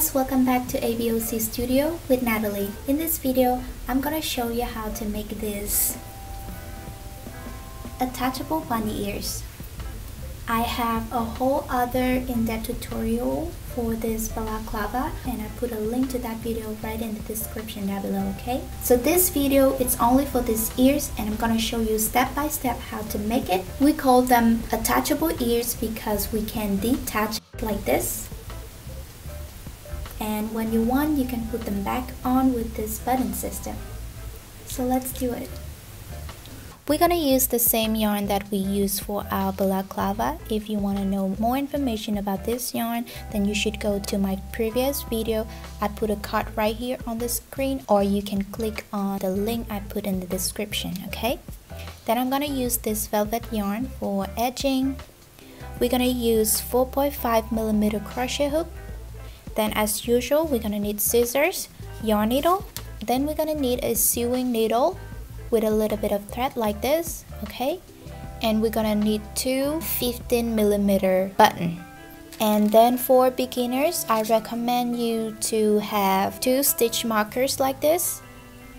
guys, welcome back to ABOC Studio with Natalie. In this video, I'm gonna show you how to make this attachable bunny ears. I have a whole other in-depth tutorial for this balaclava and I put a link to that video right in the description down below, okay? So this video is only for these ears and I'm gonna show you step by step how to make it. We call them attachable ears because we can detach like this and when you want you can put them back on with this button system so let's do it we're gonna use the same yarn that we use for our balaclava. If you wanna know more information about this yarn, then you should go to my previous video. I put a card right here on the screen or you can click on the link I put in the description, okay? Then I'm gonna use this velvet yarn for edging. We're gonna use 4.5 millimeter crochet hook then as usual, we're gonna need scissors, yarn needle, then we're gonna need a sewing needle with a little bit of thread like this, okay? And we're gonna need two 15 millimeter button. And then for beginners, I recommend you to have two stitch markers like this.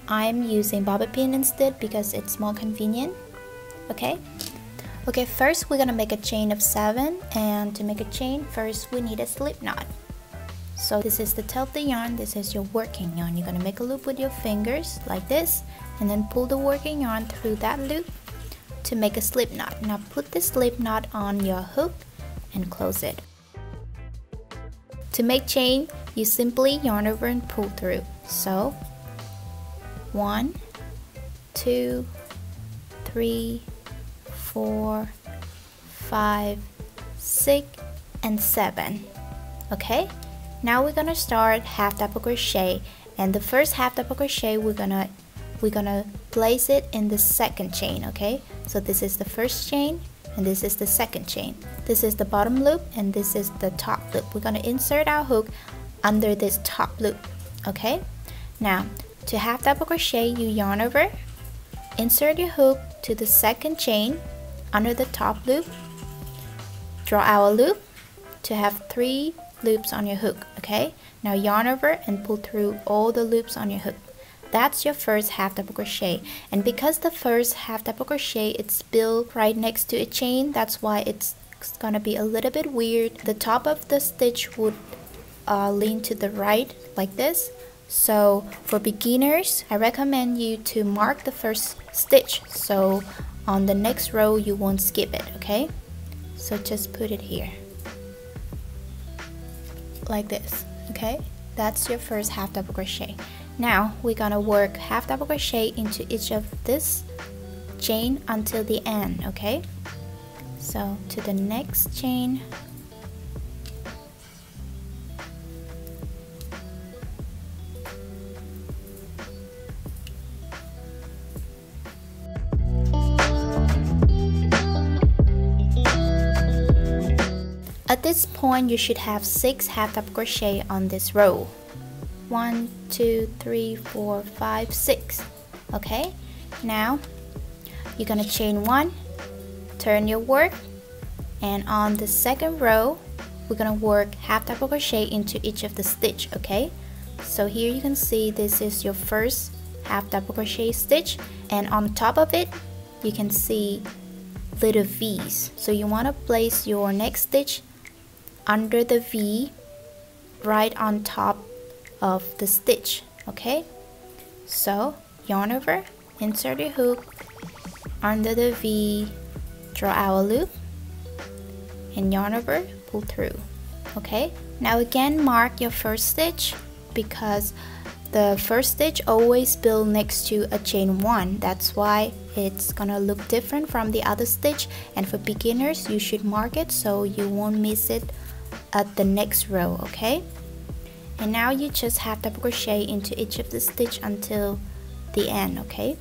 I'm using bobby pin instead because it's more convenient, okay? Okay, first we're gonna make a chain of seven and to make a chain, first we need a slip knot. So this is the tail of the yarn, this is your working yarn. You're gonna make a loop with your fingers like this and then pull the working yarn through that loop to make a slip knot. Now put the slip knot on your hook and close it. To make chain, you simply yarn over and pull through. So one, two, three, four, five, six, and seven. Okay? Now we're gonna start half double crochet and the first half double crochet we're gonna we're gonna place it in the second chain okay? So this is the first chain and this is the second chain. This is the bottom loop and this is the top loop. We're gonna insert our hook under this top loop okay? Now to half double crochet you yarn over insert your hook to the second chain under the top loop draw our loop to have three loops on your hook, okay? Now yarn over and pull through all the loops on your hook. That's your first half double crochet. And because the first half double crochet it's built right next to a chain, that's why it's gonna be a little bit weird. The top of the stitch would uh, lean to the right like this. So for beginners, I recommend you to mark the first stitch. So on the next row, you won't skip it, okay? So just put it here like this okay? That's your first half double crochet. Now we're gonna work half double crochet into each of this chain until the end okay? So to the next chain At this point, you should have 6 half double crochet on this row. 1, 2, 3, 4, 5, 6. Okay, now you're gonna chain 1, turn your work, and on the second row, we're gonna work half double crochet into each of the stitch, okay? So here you can see this is your first half double crochet stitch and on top of it you can see little V's. So you want to place your next stitch under the V right on top of the stitch okay? So yarn over insert your hook under the V draw our loop and yarn over pull through okay? Now again mark your first stitch because the first stitch always build next to a chain one. That's why it's gonna look different from the other stitch and for beginners you should mark it so you won't miss it at the next row okay? And now you just half double crochet into each of the stitch until the end okay?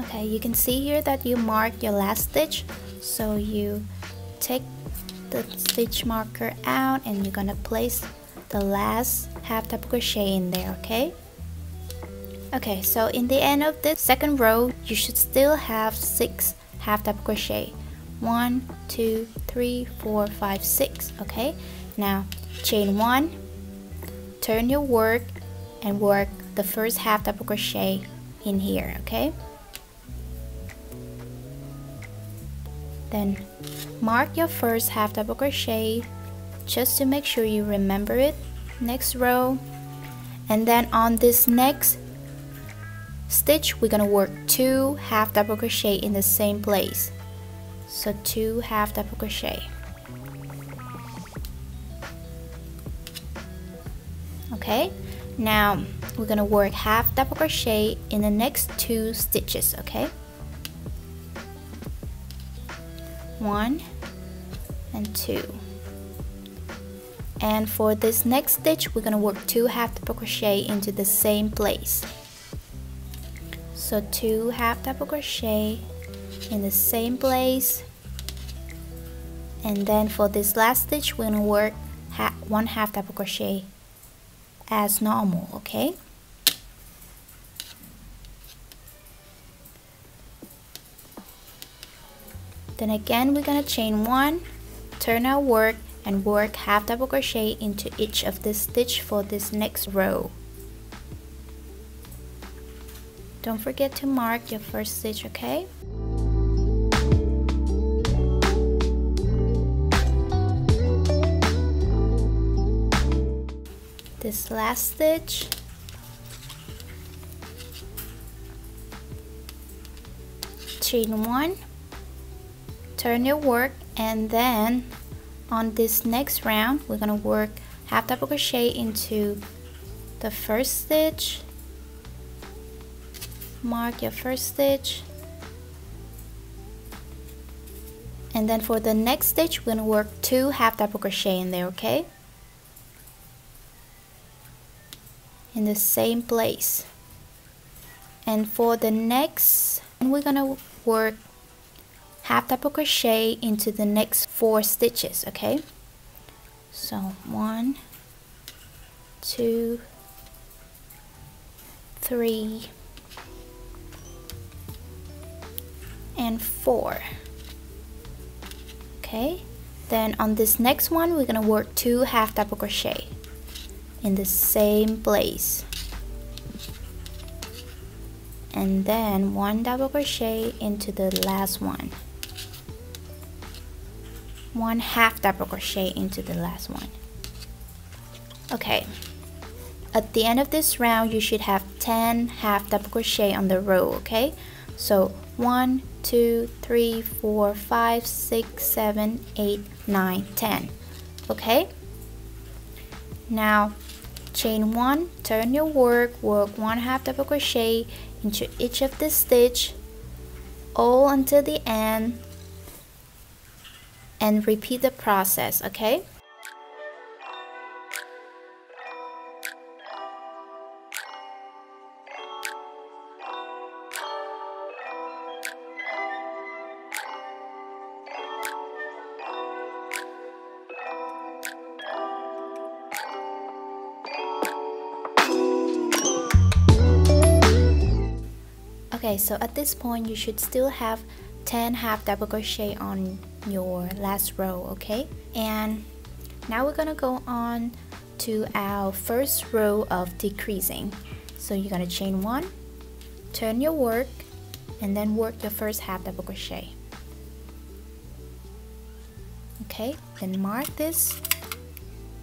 Okay you can see here that you mark your last stitch. So you take the stitch marker out and you're gonna place the last half double crochet in there okay? Okay so in the end of this second row you should still have six half double crochet. One two three four five six okay? Now chain one. Turn your work and work the first half double crochet in here okay? Then mark your first half double crochet just to make sure you remember it. Next row. And then on this next stitch we're gonna work two half double crochet in the same place. So two half double crochet. Okay now we're gonna work half double crochet in the next two stitches okay? One and two. And for this next stitch we're gonna work two half double crochet into the same place so two half double crochet in the same place. And then for this last stitch we're gonna work one half double crochet as normal okay? Then again we're gonna chain one turn our work and work half double crochet into each of this stitch for this next row don't forget to mark your first stitch okay? This last stitch. Chain one. Turn your work and then on this next round we're gonna work half double crochet into the first stitch mark your first stitch. And then for the next stitch we're gonna work two half double crochet in there okay? In the same place. And for the next we're gonna work half double crochet into the next four stitches okay? So one two three and four. Okay then on this next one we're gonna work two half double crochet in the same place. And then one double crochet into the last one. One half double crochet into the last one. Okay at the end of this round you should have 10 half double crochet on the row okay? So 1 2 3 4 5 6 7 8 9 10 okay? Now chain one turn your work work one half double crochet into each of the stitch all until the end and repeat the process okay so at this point you should still have 10 half double crochet on your last row, okay? And now we're gonna go on to our first row of decreasing. So you're gonna chain one, turn your work, and then work your first half double crochet. Okay, then mark this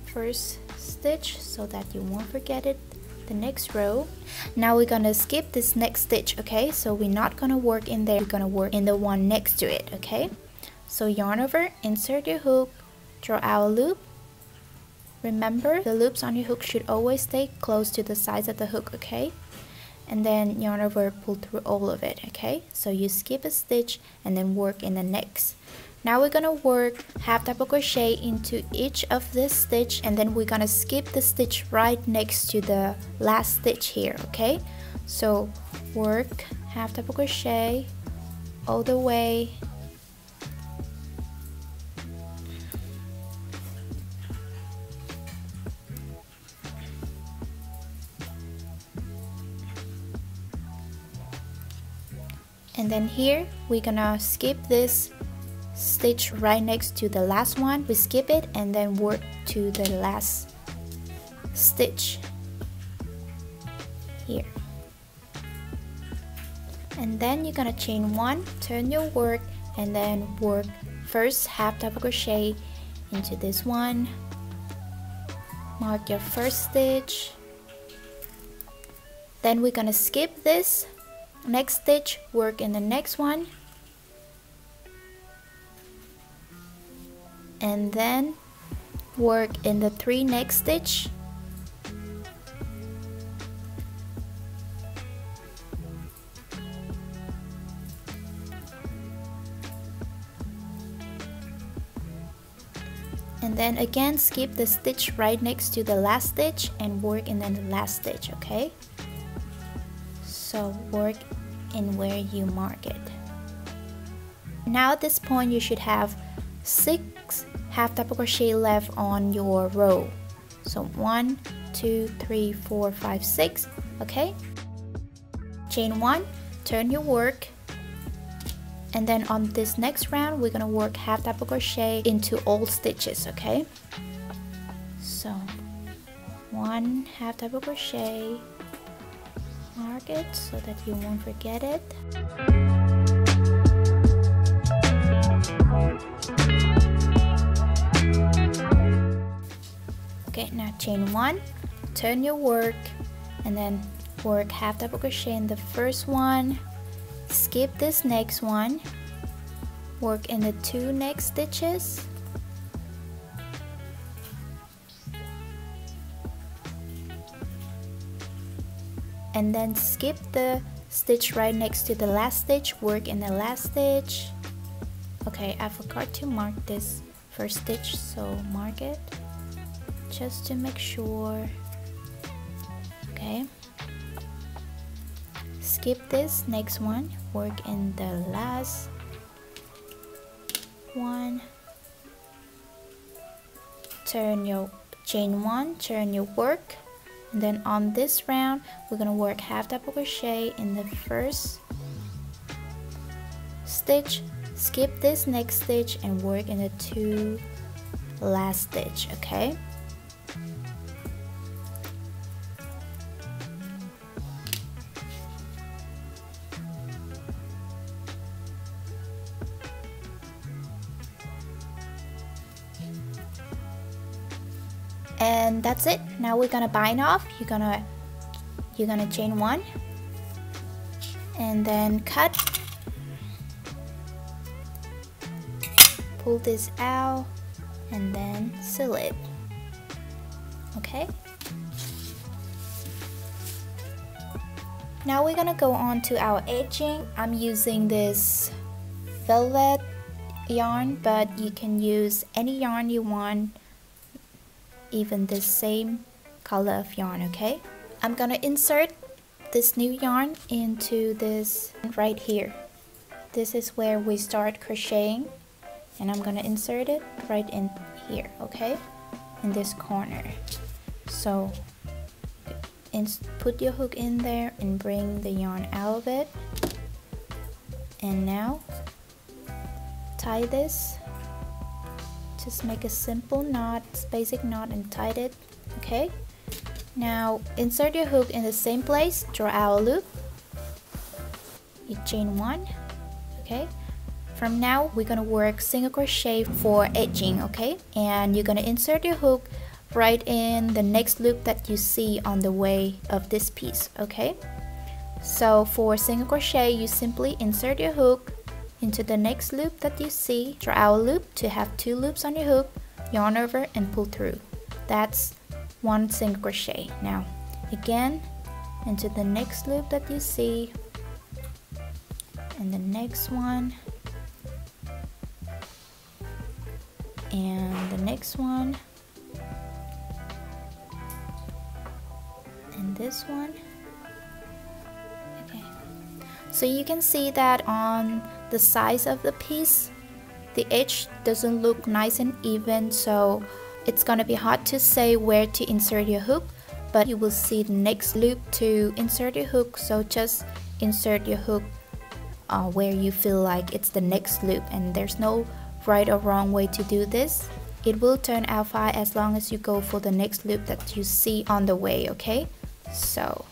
first stitch so that you won't forget it the next row. Now we're gonna skip this next stitch okay? So we're not gonna work in there. We're gonna work in the one next to it okay? So yarn over insert your hook draw our loop. Remember the loops on your hook should always stay close to the sides of the hook okay? And then yarn over pull through all of it okay? So you skip a stitch and then work in the next now we're gonna work half double crochet into each of this stitch and then we're gonna skip the stitch right next to the last stitch here, okay? So work half double crochet all the way and then here we're gonna skip this stitch right next to the last one. We skip it and then work to the last stitch here. And then you're gonna chain one turn your work and then work first half double crochet into this one. Mark your first stitch. Then we're gonna skip this next stitch work in the next one and then work in the three next stitch. And then again skip the stitch right next to the last stitch and work in the last stitch okay? So work in where you mark it. Now at this point you should have six half double crochet left on your row. So one two three four five six okay? Chain one turn your work. And then on this next round we're gonna work half double crochet into all stitches okay? So one half double crochet. Mark it so that you won't forget it okay now chain one. Turn your work and then work half double crochet in the first one. Skip this next one. Work in the two next stitches. And then skip the stitch right next to the last stitch work in the last stitch. Okay I forgot to mark this first stitch so mark it just to make sure. Okay. Skip this next one. Work in the last one. Turn your chain one turn your work. And then on this round we're gonna work half double crochet in the first stitch. Skip this next stitch and work in the two last stitch okay that's it. Now we're gonna bind off. You're gonna you're gonna chain one. And then cut. Pull this out. And then seal it. Okay? Now we're gonna go on to our edging I'm using this velvet yarn but you can use any yarn you want even the same color of yarn okay? I'm gonna insert this new yarn into this right here. This is where we start crocheting and I'm gonna insert it right in here okay? In this corner. So put your hook in there and bring the yarn out of it. And now tie this just make a simple knot basic knot and tie it okay? Now insert your hook in the same place draw out a loop you chain one okay? From now we're gonna work single crochet for edging okay? And you're gonna insert your hook right in the next loop that you see on the way of this piece okay? So for single crochet you simply insert your hook into the next loop that you see, draw a loop to have two loops on your hook, yarn over and pull through. That's one single crochet. Now, again, into the next loop that you see, and the next one, and the next one, and this one. Okay. So you can see that on the size of the piece the edge doesn't look nice and even so it's gonna be hard to say where to insert your hook but you will see the next loop to insert your hook so just insert your hook uh, where you feel like it's the next loop and there's no right or wrong way to do this. It will turn out fine as long as you go for the next loop that you see on the way, okay? So,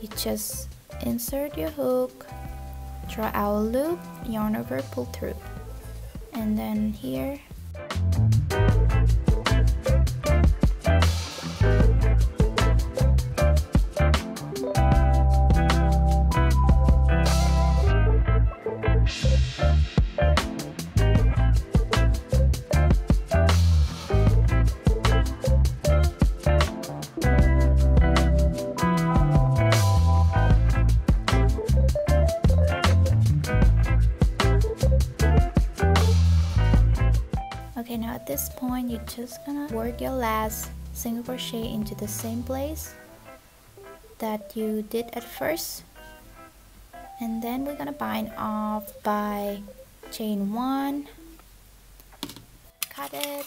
you just insert your hook, draw our loop, yarn over, pull through. And then here, now at this point you're just gonna work your last single crochet into the same place that you did at first. And then we're gonna bind off by chain one. Cut it.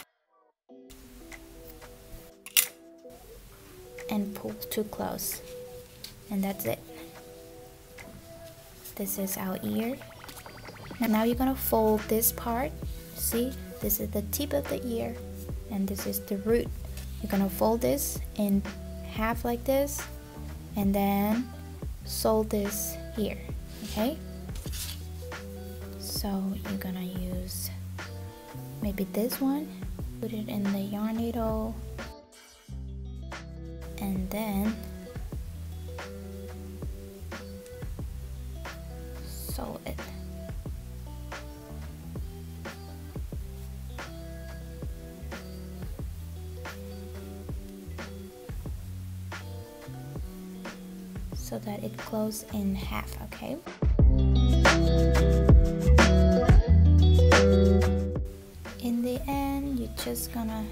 And pull too close. And that's it. This is our ear. And now you're gonna fold this part. See this is the tip of the ear and this is the root. You're gonna fold this in half like this and then sew this here okay? So you're gonna use maybe this one put it in the yarn needle and then sew it closes in half, okay? In the end, you're just gonna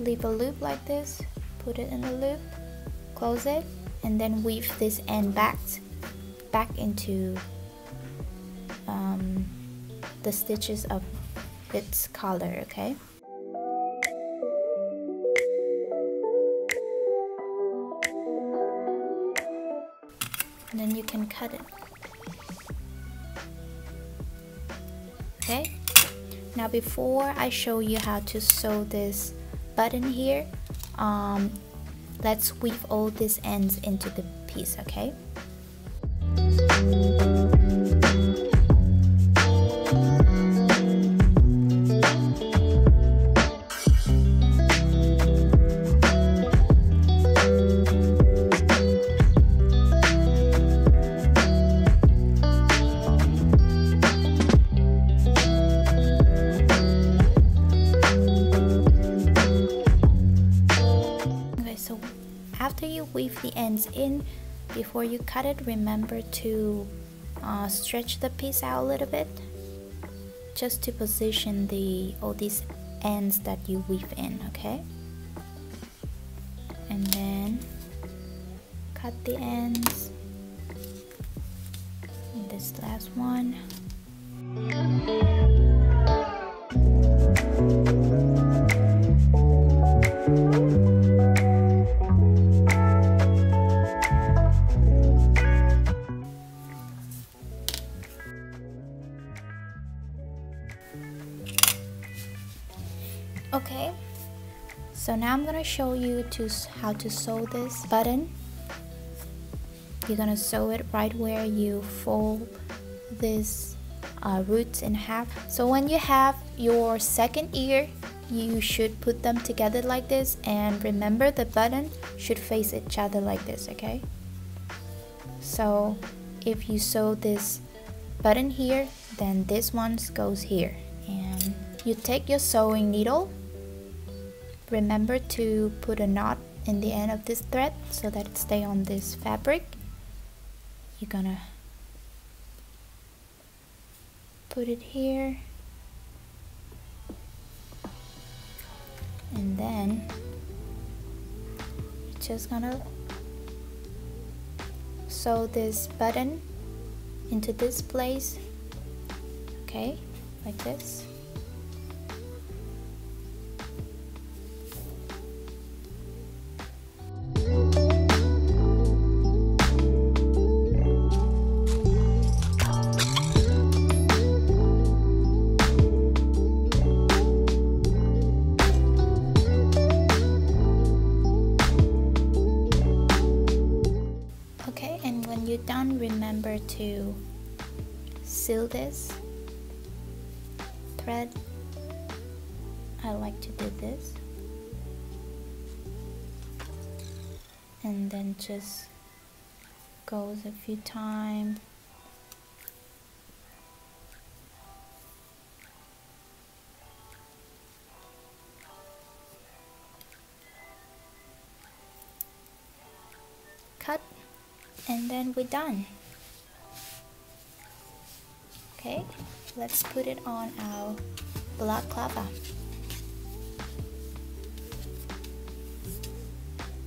leave a loop like this, put it in the loop, close it, and then weave this end back, back into um, the stitches of its color, okay? Can cut it. Okay? Now before I show you how to sew this button here um, let's weave all these ends into the piece okay in before you cut it remember to uh, stretch the piece out a little bit just to position the all these ends that you weave in okay? And then cut the ends. And this last one gonna show you to how to sew this button. You're gonna sew it right where you fold this uh, roots in half. So when you have your second ear you should put them together like this and remember the button should face each other like this okay? So if you sew this button here then this one goes here. And you take your sewing needle remember to put a knot in the end of this thread so that it stay on this fabric. You're gonna put it here. And then you're just gonna sew this button into this place okay like this this thread. I like to do this. And then just goes a few times cut. And then we're done okay let's put it on our balaclava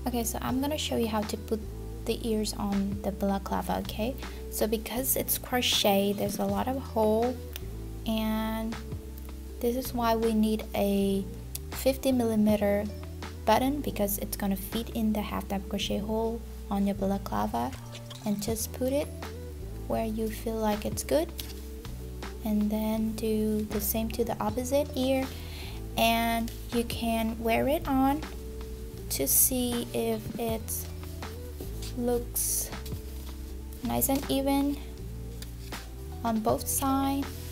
okay so I'm gonna show you how to put the ears on the balaclava okay? So because it's crochet there's a lot of hole and this is why we need a 50 millimeter button because it's gonna fit in the half double crochet hole on your balaclava and just put it where you feel like it's good and then do the same to the opposite ear. And you can wear it on to see if it looks nice and even on both sides